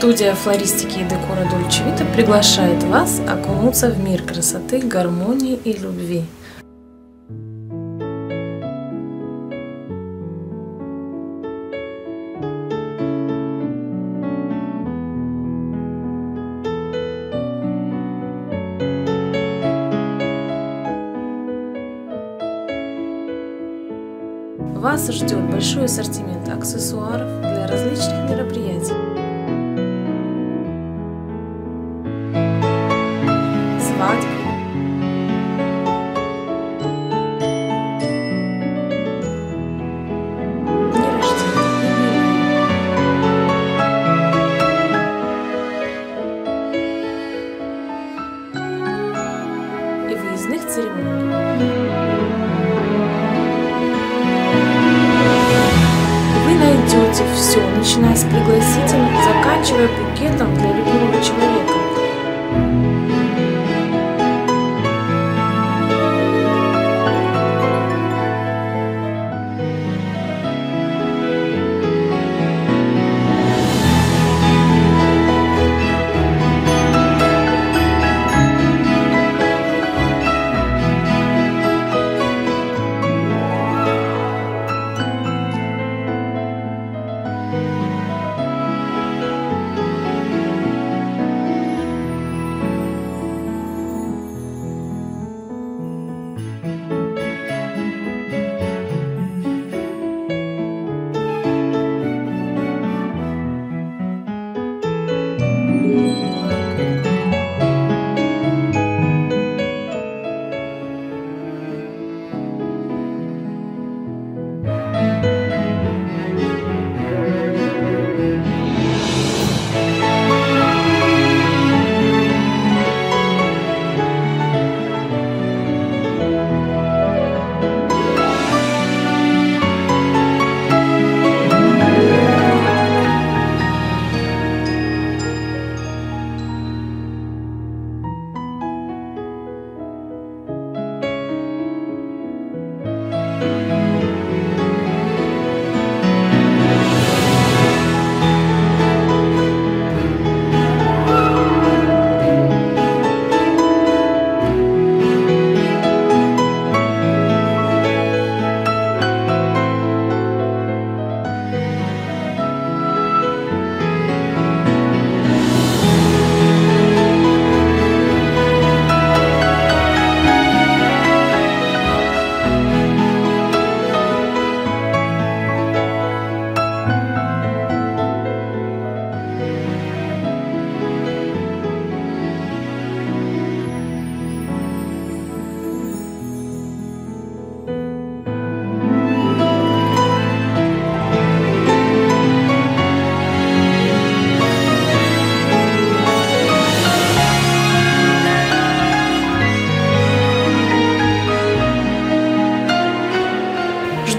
Студия флористики и декора Дольче Вита приглашает вас окунуться в мир красоты, гармонии и любви. Вас ждет большой ассортимент аксессуаров для различных мероприятий. Церемоний. Вы найдете все, начиная с пригласительных, заканчивая букетом для любимого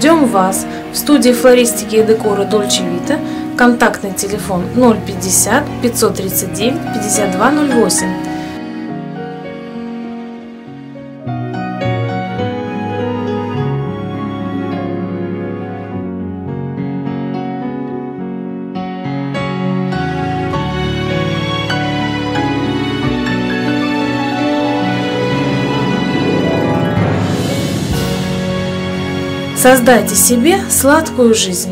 Ждем вас в студии флористики и декора Дольче Вита. Контактный телефон 050 539 5208. Создайте себе сладкую жизнь.